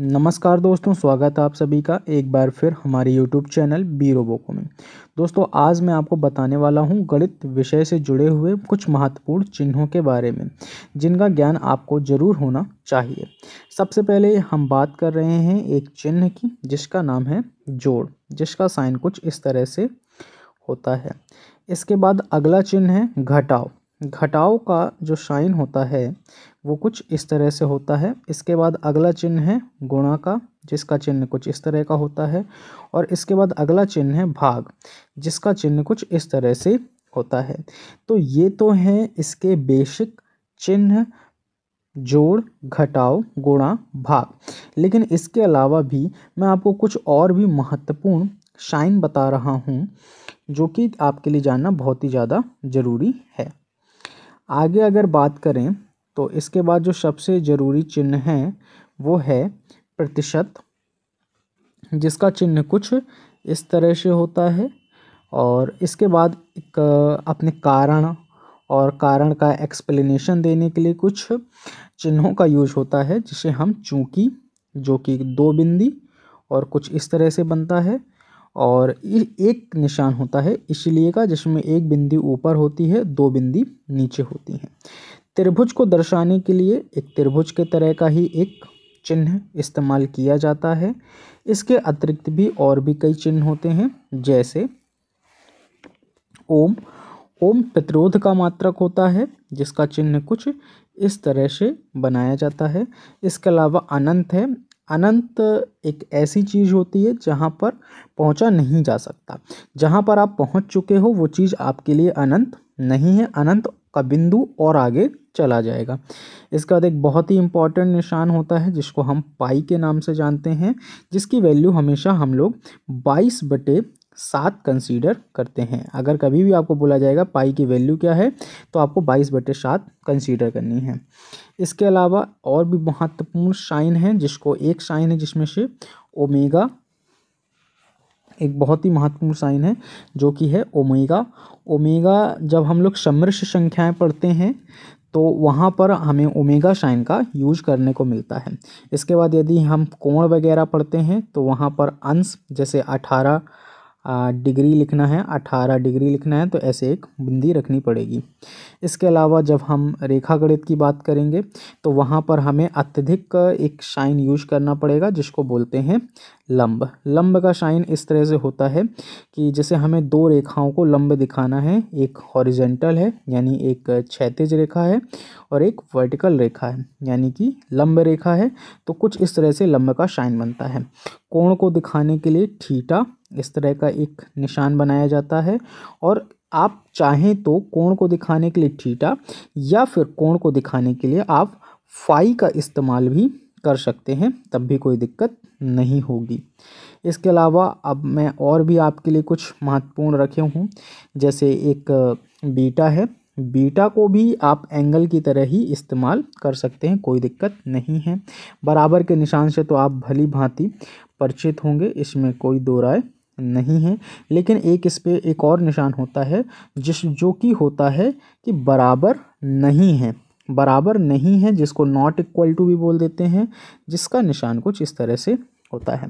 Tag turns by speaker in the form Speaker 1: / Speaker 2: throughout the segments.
Speaker 1: नमस्कार दोस्तों, स्वागत है आप सभी का एक बार फिर हमारे यूट्यूब चैनल बी रोबोको में। दोस्तों, आज मैं आपको बताने वाला हूँ गणित विषय से जुड़े हुए कुछ महत्वपूर्ण चिन्हों के बारे में, जिनका ज्ञान आपको ज़रूर होना चाहिए। सबसे पहले हम बात कर रहे हैं एक चिन्ह की, जिसका नाम है जोड़, जिसका साइन कुछ इस तरह से होता है। इसके बाद अगला चिन्ह है घटाव घटाव का जो साइन होता है, वो कुछ इस तरह से होता है। इसके बाद अगला चिन्ह है गुणा का जिसका चिन्ह कुछ इस तरह का होता है। और इसके बाद अगला चिन्ह है भाग, जिसका चिन्ह कुछ इस तरह से होता है। तो ये तो हैं इसके बेसिक चिन्ह, जोड़, घटाव, गुणा, भाग। लेकिन इसके अलावा भी मैं आपको कुछ और भी महत्वपूर्ण साइन बता रहा हूँ, जो कि आपके लिए जानना बहुत ही ज़्यादा ज़रूरी है। आगे अगर बात करें तो इसके बाद जो सबसे ज़रूरी चिन्ह है, वो है प्रतिशत, जिसका चिन्ह कुछ इस तरह से होता है। और इसके बाद एक, अपने कारण और कारण का एक्सप्लेनेशन देने के लिए कुछ चिन्हों का यूज़ होता है, जिसे हम चूँकि, जो कि दो बिंदी और कुछ इस तरह से बनता है। और एक निशान होता है इसलिए का जिसमें एक बिंदी ऊपर होती है, दो बिंदी नीचे होती हैं। त्रिभुज को दर्शाने के लिए एक त्रिभुज के तरह का ही एक चिन्ह इस्तेमाल किया जाता है। इसके अतिरिक्त भी और भी कई चिन्ह होते हैं, जैसे ओम। ओम प्रतिरोध का मात्रक होता है, जिसका चिन्ह कुछ इस तरह से बनाया जाता है। इसके अलावा अनंत है अनंत एक ऐसी चीज़ होती है जहाँ पर पहुँचा नहीं जा सकता। जहाँ पर आप पहुँच चुके हो, वो चीज़ आपके लिए अनंत नहीं है। अनंत का बिंदु और आगे चला जाएगा। इसका एक बहुत ही इंपॉर्टेंट निशान होता है, जिसको हम पाई के नाम से जानते हैं, जिसकी वैल्यू हमेशा हम लोग बाईस बटे सात कंसीडर करते हैं। अगर कभी भी आपको बोला जाएगा पाई की वैल्यू क्या है तो आपको बाईस बटे सात कंसीडर करनी है। इसके अलावा और भी महत्वपूर्ण साइन है, जिसको एक साइन है, जिसमें से ओमेगा एक बहुत ही महत्वपूर्ण साइन है, जो कि है ओमेगा ओमेगा जब हम लोग समृश संख्याएँ पढ़ते हैं तो वहाँ पर हमें ओमेगा साइन का यूज़ करने को मिलता है। इसके बाद यदि हम कोण वगैरह पढ़ते हैं तो वहाँ पर अंश, जैसे अठारह डिग्री लिखना है, अठारह डिग्री लिखना है तो ऐसे एक बिंदी रखनी पड़ेगी। इसके अलावा जब हम रेखा गणित की बात करेंगे तो वहाँ पर हमें अत्यधिक एक शाइन यूज़ करना पड़ेगा, जिसको बोलते हैं लंब। लंब का शाइन इस तरह से होता है कि जैसे हमें दो रेखाओं को लंब दिखाना है, एक हॉरिजेंटल है, यानी एक क्षैतिज रेखा है, और एक वर्टिकल रेखा है, यानी कि लंब रेखा है तो कुछ इस तरह से लंब का शाइन बनता है। कोण को दिखाने के लिए ठीटा इस तरह का एक निशान बनाया जाता है। और आप चाहें तो कोण को दिखाने के लिए थीटा या फिर कोण को दिखाने के लिए आप फाई का इस्तेमाल भी कर सकते हैं, तब भी कोई दिक्कत नहीं होगी। इसके अलावा अब मैं और भी आपके लिए कुछ महत्वपूर्ण रखे हूँ। जैसे एक बीटा है। बीटा को भी आप एंगल की तरह ही इस्तेमाल कर सकते हैं, कोई दिक्कत नहीं है। बराबर के निशान से तो आप भली भांति परिचित होंगे, इसमें कोई दो राय नहीं है, लेकिन एक इस पर एक और निशान होता है, जिस जो कि होता है कि बराबर नहीं है। बराबर नहीं है जिसको नॉट इक्वल टू भी बोल देते हैं, जिसका निशान कुछ इस तरह से होता है।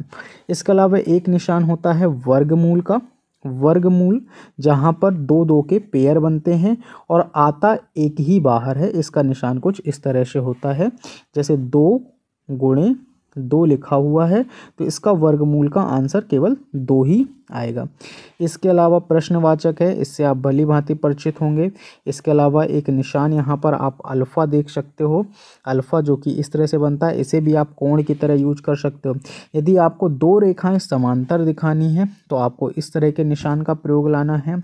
Speaker 1: इसके अलावा एक निशान होता है वर्गमूल का। वर्गमूल जहाँ पर दो दो के पेयर बनते हैं और आता एक ही बाहर है, इसका निशान कुछ इस तरह से होता है, जैसे दो गुणे दो लिखा हुआ है तो इसका वर्गमूल का आंसर केवल दो ही आएगा। इसके अलावा प्रश्नवाचक है, इससे आप भली भांति परिचित होंगे। इसके अलावा एक निशान यहाँ पर आप अल्फ़ा देख सकते हो। अल्फ़ा जो कि इस तरह से बनता है, इसे भी आप कोण की तरह यूज़ कर सकते हो। यदि आपको दो रेखाएँ समांतर दिखानी है तो आपको इस तरह के निशान का प्रयोग लाना है।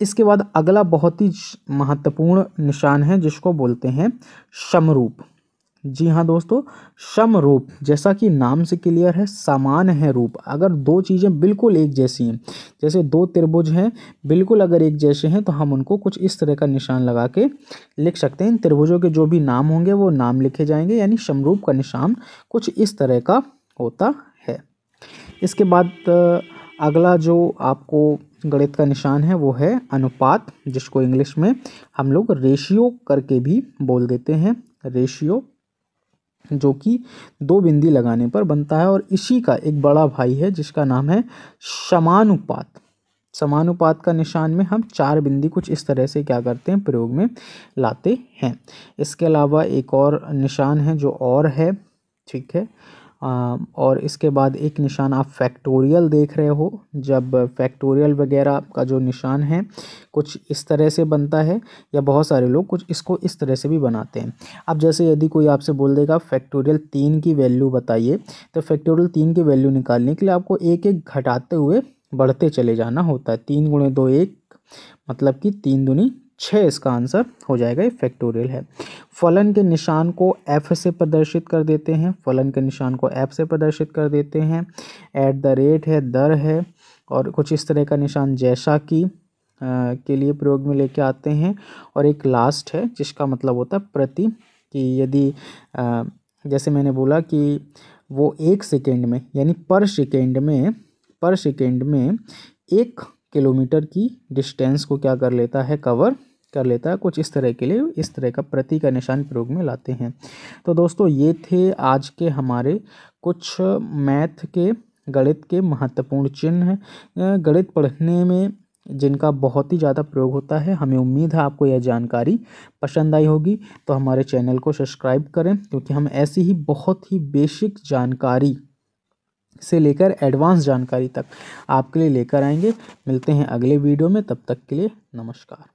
Speaker 1: इसके बाद अगला बहुत ही महत्वपूर्ण निशान है, जिसको बोलते हैं समरूप। जी हाँ दोस्तों सम रूप जैसा कि नाम से क्लियर है, समान है रूप। अगर दो चीज़ें बिल्कुल एक जैसी हैं, जैसे दो त्रिभुज हैं, बिल्कुल अगर एक जैसे हैं तो हम उनको कुछ इस तरह का निशान लगा के लिख सकते हैं। इन त्रिभुजों के जो भी नाम होंगे, वो नाम लिखे जाएँगे, यानी समरूप का निशान कुछ इस तरह का होता है। इसके बाद अगला जो आपको गणित का निशान है, वो है अनुपात, जिसको इंग्लिश में हम लोग रेशियो करके भी बोल देते हैं। रेशियो जो कि दो बिंदी लगाने पर बनता है और इसी का एक बड़ा भाई है, जिसका नाम है समानुपात समानुपात का निशान में हम चार बिंदी कुछ इस तरह से क्या करते हैं, प्रयोग में लाते हैं। इसके अलावा एक और निशान है जो और है, ठीक है और इसके बाद एक निशान आप फैक्टोरियल देख रहे हो। जब फैक्टोरियल वगैरह का जो निशान है, कुछ इस तरह से बनता है, या बहुत सारे लोग कुछ इसको इस तरह से भी बनाते हैं। अब जैसे यदि कोई आपसे बोल देगा फैक्टोरियल तीन की वैल्यू बताइए तो फैक्टोरियल तीन की वैल्यू निकालने के लिए आपको एक एक घटाते हुए बढ़ते चले जाना होता है। तीन गुणे दो एक मतलब कि तीन दूनी छः इसका आंसर हो जाएगा ये फैक्टोरियल है। फलन के निशान को एफ़ से प्रदर्शित कर देते हैं। फलन के निशान को एफ़ से प्रदर्शित कर देते हैं। एट द रेट है, दर है, और कुछ इस तरह का निशान जैसा कि के लिए प्रयोग में लेके आते हैं। और एक लास्ट है, जिसका मतलब होता है प्रति, कि यदि जैसे मैंने बोला कि वो एक सेकेंड में, यानी पर सेकेंड में, पर सेकेंड में एक किलोमीटर की डिस्टेंस को क्या कर लेता है कवर कर लेता है, कुछ इस तरह के लिए, इस तरह का प्रति का निशान प्रयोग में लाते हैं। तो दोस्तों, ये थे आज के हमारे कुछ मैथ के, गणित के महत्वपूर्ण चिन्ह। गणित पढ़ने में जिनका बहुत ही ज़्यादा प्रयोग होता है, हमें उम्मीद है आपको यह जानकारी पसंद आई होगी तो हमारे चैनल को सब्सक्राइब करें, क्योंकि हम ऐसी ही बहुत ही बेसिक जानकारी से लेकर एडवांस जानकारी तक आपके लिए लेकर आएँगे। मिलते हैं अगले वीडियो में, तब तक के लिए नमस्कार।